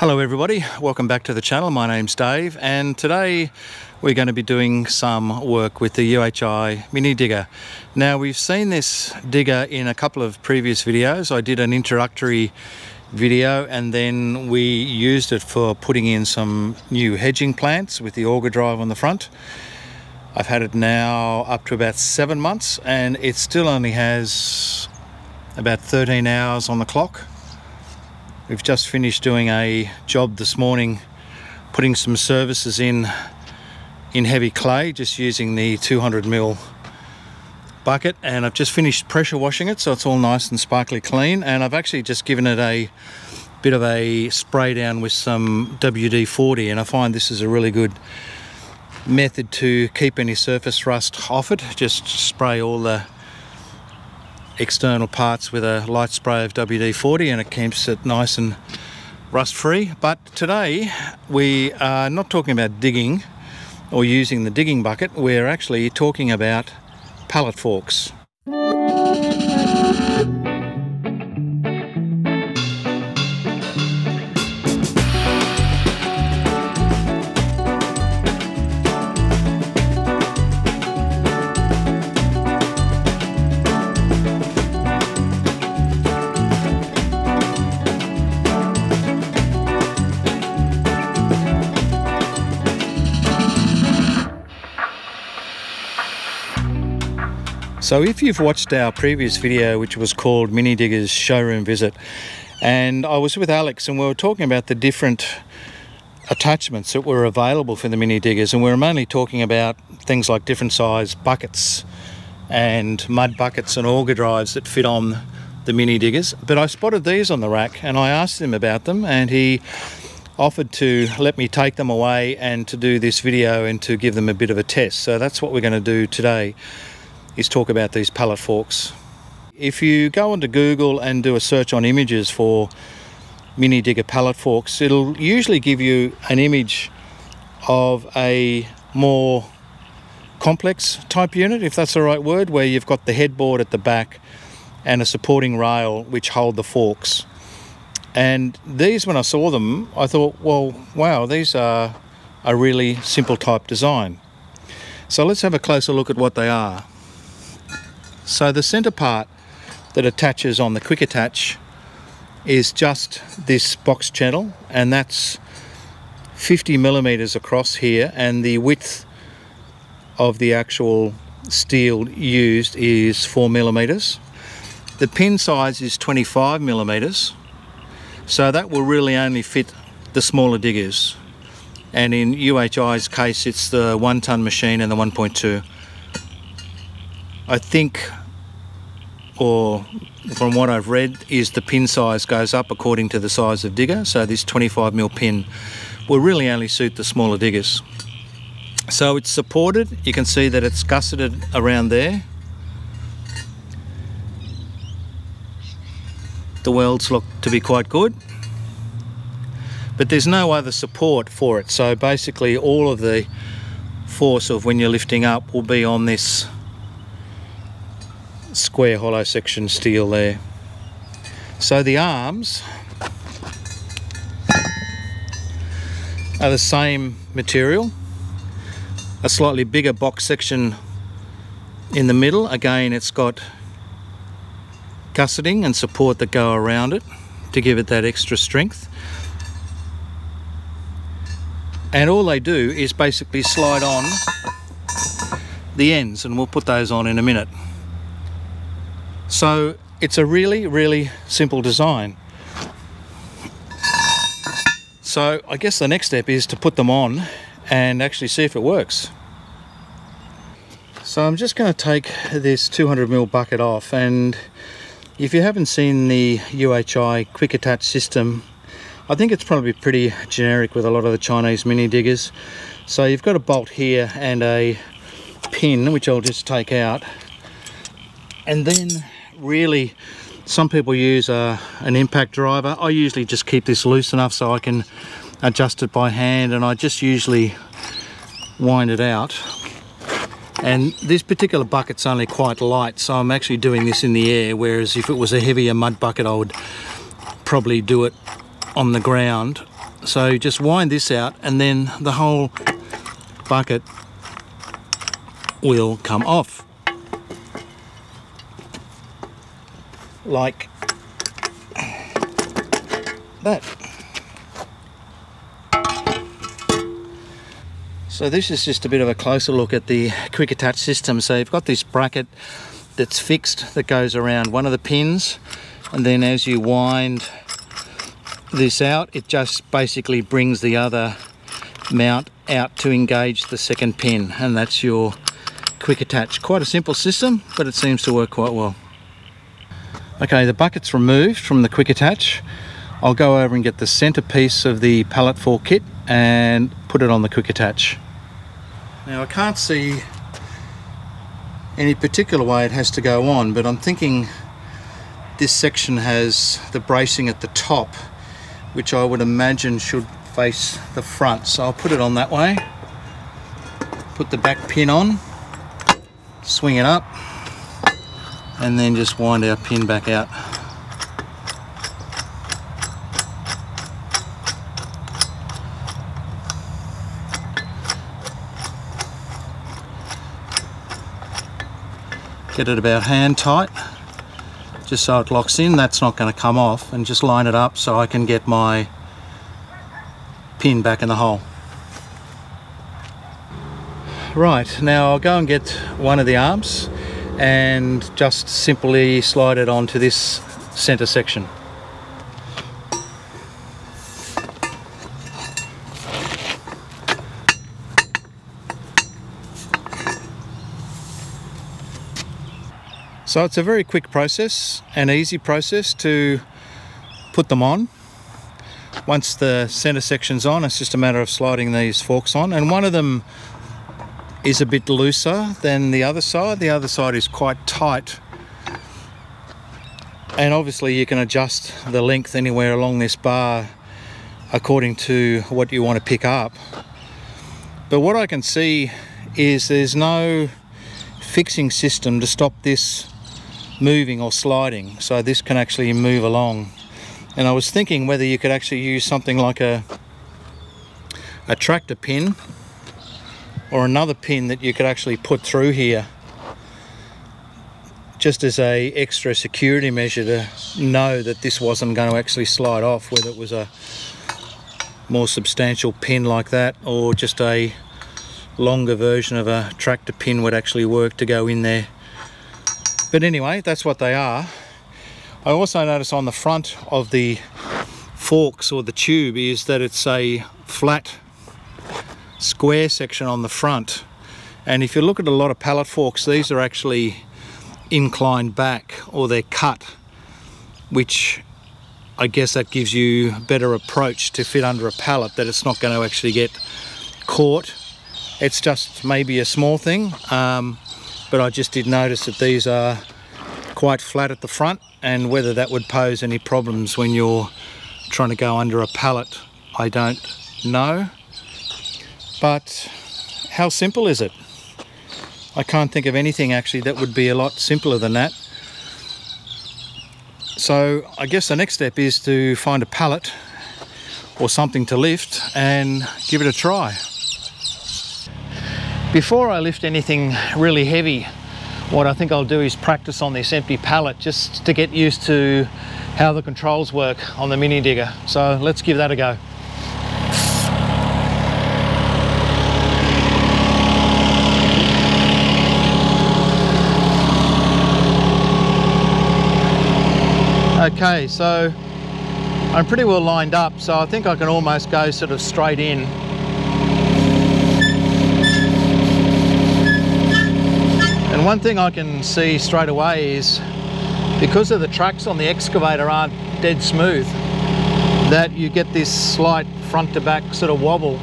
Hello everybody, welcome back to the channel. My name's Dave and today we're going to be doing some work with the UHI mini digger. Now we've seen this digger in a couple of previous videos. I did an introductory video and then we used it for putting in some new hedging plants with the auger drive on the front. I've had it now up to about seven months and it still only has about 13 hours on the clock We've just finished doing a job this morning putting some services in in heavy clay just using the 200 mil bucket. And I've just finished pressure washing it so it's all nice and sparkly clean. And I've actually just given it a bit of a spray down with some WD-40 and I find this is a really good method to keep any surface rust off it. Just spray all the external parts with a light spray of WD-40 and it keeps it nice and rust free. But today we are not talking about digging or using the digging bucket, we're actually talking about pallet forks. So if you've watched our previous video, which was called Mini Diggers Showroom Visit, and I was with Alex and we were talking about the different attachments that were available for the mini diggers and we were mainly talking about things like different size buckets and mud buckets and auger drives that fit on the mini diggers. But I spotted these on the rack and I asked him about them and he offered to let me take them away and to do this video and to give them a bit of a test. So that's what we're going to do today is talk about these pallet forks. If you go onto Google and do a search on images for mini digger pallet forks, it'll usually give you an image of a more complex type unit, if that's the right word, where you've got the headboard at the back and a supporting rail which hold the forks. And these, when I saw them, I thought, well, wow, these are a really simple type design. So let's have a closer look at what they are. So the center part that attaches on the quick attach is just this box channel and that's 50 millimeters across here and the width of the actual steel used is 4 millimeters. The pin size is 25 millimeters so that will really only fit the smaller diggers and in UHI's case it's the 1 ton machine and the 1.2. I think or from what I've read, is the pin size goes up according to the size of digger. So this 25mm pin will really only suit the smaller diggers. So it's supported. You can see that it's gusseted around there. The welds look to be quite good. But there's no other support for it. So basically all of the force of when you're lifting up will be on this square hollow section steel there. So the arms are the same material, a slightly bigger box section in the middle. Again, it's got gusseting and support that go around it to give it that extra strength. And all they do is basically slide on the ends and we'll put those on in a minute. So it's a really, really simple design. So I guess the next step is to put them on and actually see if it works. So I'm just going to take this 200ml bucket off and if you haven't seen the UHI quick attach system I think it's probably pretty generic with a lot of the Chinese mini diggers. So you've got a bolt here and a pin which I'll just take out and then really some people use a, an impact driver. I usually just keep this loose enough so I can adjust it by hand and I just usually wind it out. And this particular bucket's only quite light so I'm actually doing this in the air whereas if it was a heavier mud bucket I would probably do it on the ground. So just wind this out and then the whole bucket will come off. Like that. So this is just a bit of a closer look at the quick attach system. So you've got this bracket that's fixed that goes around one of the pins and then as you wind this out it just basically brings the other mount out to engage the second pin and that's your quick attach. Quite a simple system but it seems to work quite well. Okay the bucket's removed from the quick attach. I'll go over and get the center piece of the pallet fork kit and put it on the quick attach. Now I can't see any particular way it has to go on but I'm thinking this section has the bracing at the top which I would imagine should face the front so I'll put it on that way put the back pin on swing it up and then just wind our pin back out. Get it about hand tight just so it locks in that's not going to come off and just line it up so I can get my pin back in the hole. Right now I'll go and get one of the arms and just simply slide it onto this center section So it's a very quick process, an easy process to put them on. Once the center section's on, it's just a matter of sliding these forks on. And one of them is a bit looser than the other side. The other side is quite tight. And obviously you can adjust the length anywhere along this bar according to what you want to pick up. But what I can see is there's no fixing system to stop this moving or sliding so this can actually move along and I was thinking whether you could actually use something like a a tractor pin or another pin that you could actually put through here just as a extra security measure to know that this wasn't going to actually slide off whether it was a more substantial pin like that or just a longer version of a tractor pin would actually work to go in there but anyway, that's what they are. I also notice on the front of the forks or the tube is that it's a flat square section on the front. And if you look at a lot of pallet forks, these are actually inclined back or they're cut, which I guess that gives you a better approach to fit under a pallet that it's not going to actually get caught. It's just maybe a small thing. Um, but I just did notice that these are quite flat at the front and whether that would pose any problems when you're trying to go under a pallet I don't know but how simple is it I can't think of anything actually that would be a lot simpler than that so I guess the next step is to find a pallet or something to lift and give it a try before I lift anything really heavy, what I think I'll do is practice on this empty pallet just to get used to how the controls work on the mini digger. So let's give that a go. Okay, so I'm pretty well lined up, so I think I can almost go sort of straight in And one thing I can see straight away is because of the tracks on the excavator aren't dead smooth, that you get this slight front to back sort of wobble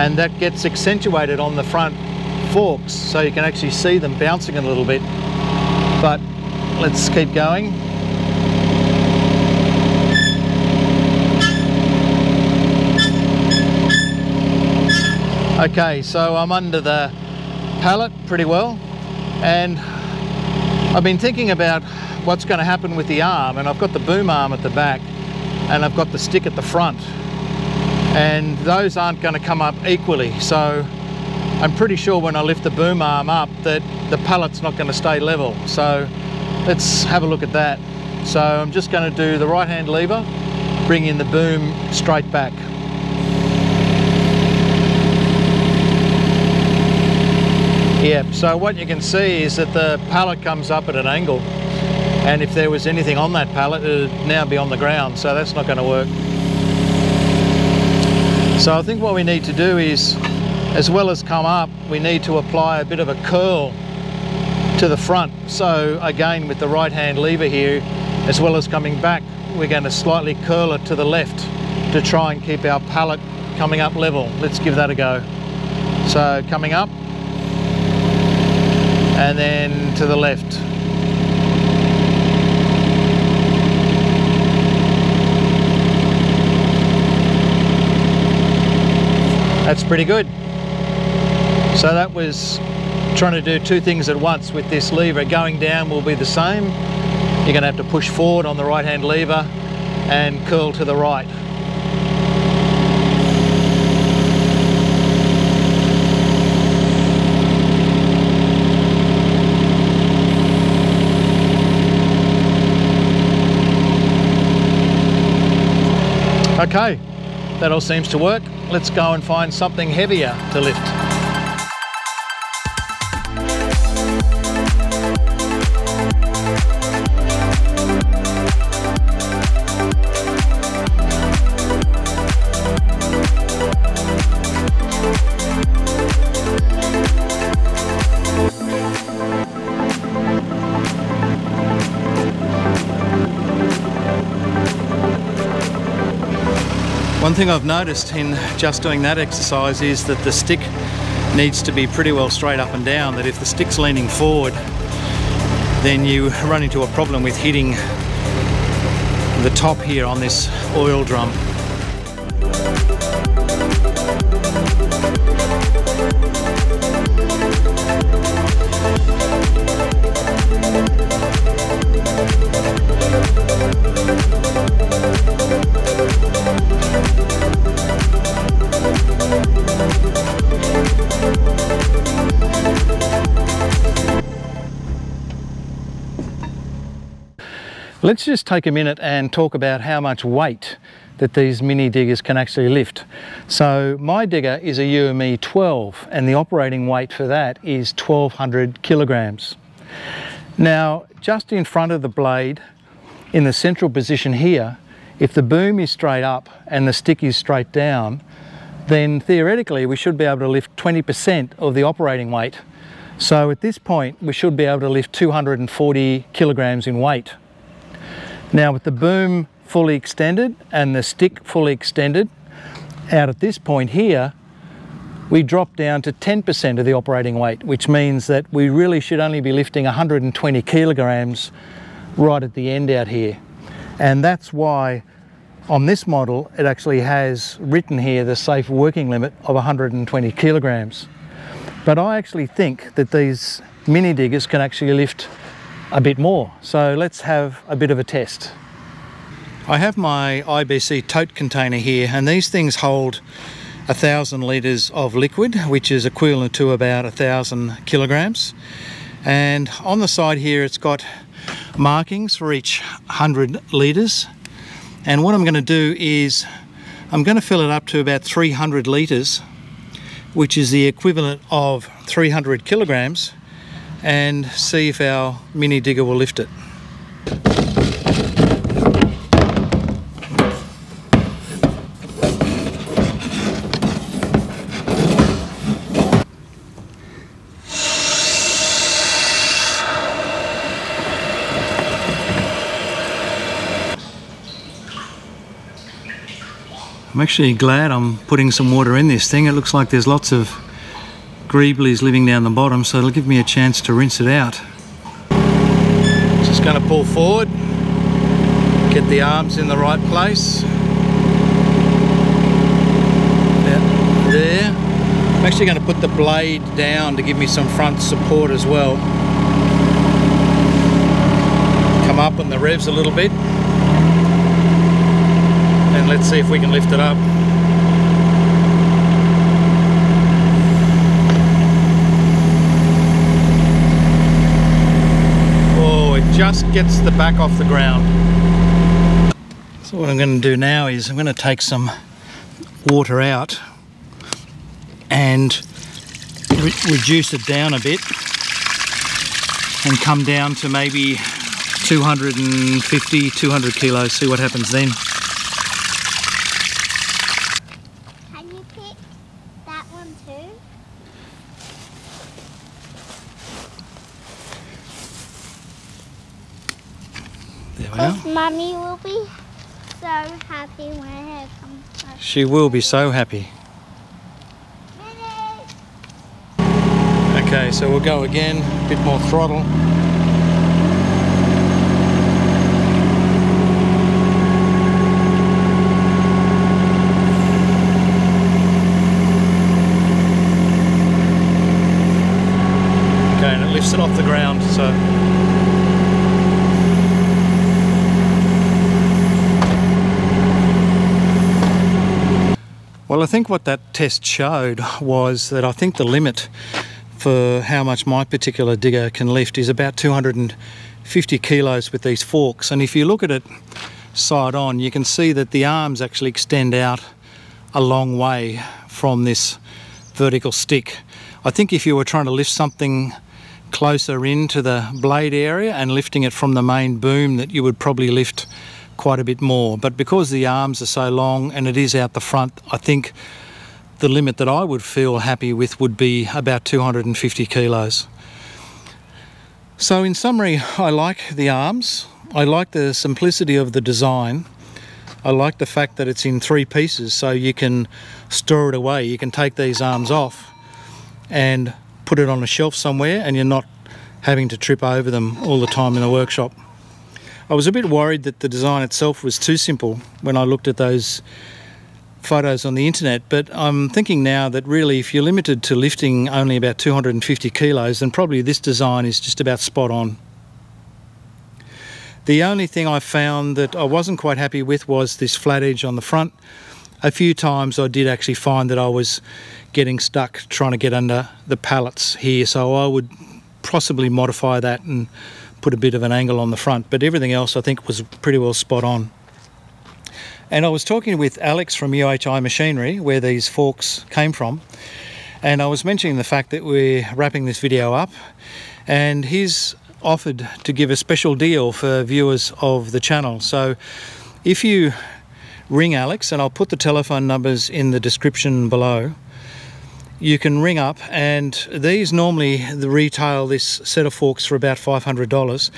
and that gets accentuated on the front forks so you can actually see them bouncing a little bit. But let's keep going. Okay, so I'm under the pallet pretty well and I've been thinking about what's going to happen with the arm and I've got the boom arm at the back and I've got the stick at the front and those aren't going to come up equally. So I'm pretty sure when I lift the boom arm up that the pallet's not going to stay level. So let's have a look at that. So I'm just going to do the right hand lever bring in the boom straight back Yep, so what you can see is that the pallet comes up at an angle and if there was anything on that pallet it would now be on the ground so that's not going to work. So I think what we need to do is as well as come up we need to apply a bit of a curl to the front. So again with the right hand lever here as well as coming back we're going to slightly curl it to the left to try and keep our pallet coming up level. Let's give that a go. So coming up and then to the left. That's pretty good. So that was trying to do two things at once with this lever. Going down will be the same. You're going to have to push forward on the right hand lever and curl to the right. Okay, that all seems to work. Let's go and find something heavier to lift. One thing I've noticed in just doing that exercise is that the stick needs to be pretty well straight up and down, that if the stick's leaning forward, then you run into a problem with hitting the top here on this oil drum. Let's just take a minute and talk about how much weight that these mini diggers can actually lift. So my digger is a UME 12 and the operating weight for that is 1200 kilograms. Now just in front of the blade in the central position here if the boom is straight up and the stick is straight down then theoretically we should be able to lift 20% of the operating weight. So at this point we should be able to lift 240 kilograms in weight. Now with the boom fully extended and the stick fully extended, out at this point here, we drop down to 10% of the operating weight, which means that we really should only be lifting 120 kilograms right at the end out here. And that's why on this model, it actually has written here the safe working limit of 120 kilograms. But I actually think that these mini diggers can actually lift a bit more. So let's have a bit of a test. I have my IBC tote container here and these things hold a thousand litres of liquid which is equivalent to about a thousand kilograms and on the side here it's got markings for each 100 litres and what I'm going to do is I'm going to fill it up to about 300 litres which is the equivalent of 300 kilograms and see if our mini digger will lift it. I'm actually glad I'm putting some water in this thing. It looks like there's lots of greeblies living down the bottom so it'll give me a chance to rinse it out. Just going to pull forward, get the arms in the right place. there. I'm actually going to put the blade down to give me some front support as well. Come up on the revs a little bit and let's see if we can lift it up. Just gets the back off the ground. So what I'm going to do now is I'm going to take some water out and re reduce it down a bit and come down to maybe 250, 200 kilos, see what happens then. Can you pick that one too? Mummy will be so happy when it comes back. She will be so happy. Minnie! Okay, so we'll go again, a bit more throttle. Okay, and it lifts it off the ground, so Well, I think what that test showed was that I think the limit for how much my particular digger can lift is about 250 kilos with these forks. And if you look at it side on, you can see that the arms actually extend out a long way from this vertical stick. I think if you were trying to lift something closer into the blade area and lifting it from the main boom that you would probably lift quite a bit more. But because the arms are so long and it is out the front, I think the limit that I would feel happy with would be about 250 kilos. So in summary, I like the arms. I like the simplicity of the design. I like the fact that it's in three pieces so you can store it away. You can take these arms off and put it on a shelf somewhere and you're not having to trip over them all the time in the workshop. I was a bit worried that the design itself was too simple when I looked at those photos on the internet, but I'm thinking now that really if you're limited to lifting only about 250 kilos, then probably this design is just about spot on. The only thing I found that I wasn't quite happy with was this flat edge on the front. A few times I did actually find that I was getting stuck trying to get under the pallets here, so I would possibly modify that and put a bit of an angle on the front, but everything else I think was pretty well spot on. And I was talking with Alex from UHI Machinery, where these forks came from, and I was mentioning the fact that we're wrapping this video up, and he's offered to give a special deal for viewers of the channel. So if you ring Alex, and I'll put the telephone numbers in the description below, you can ring up and these normally the retail this set of forks for about $500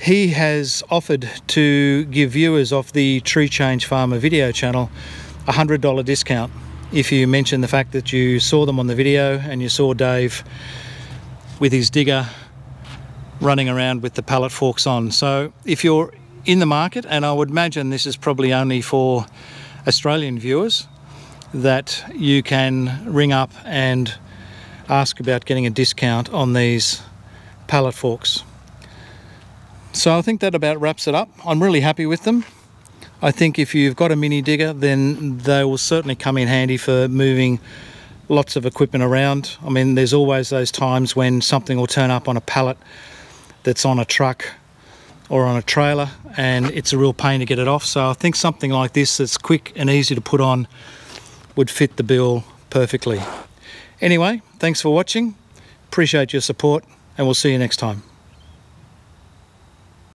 he has offered to give viewers of the tree change farmer video channel a hundred dollar discount if you mention the fact that you saw them on the video and you saw Dave with his digger running around with the pallet forks on. So if you're in the market and I would imagine this is probably only for Australian viewers that you can ring up and ask about getting a discount on these pallet forks. So I think that about wraps it up. I'm really happy with them. I think if you've got a mini digger then they will certainly come in handy for moving lots of equipment around. I mean there's always those times when something will turn up on a pallet that's on a truck or on a trailer and it's a real pain to get it off so I think something like this that's quick and easy to put on would fit the bill perfectly. Anyway, thanks for watching. Appreciate your support and we'll see you next time.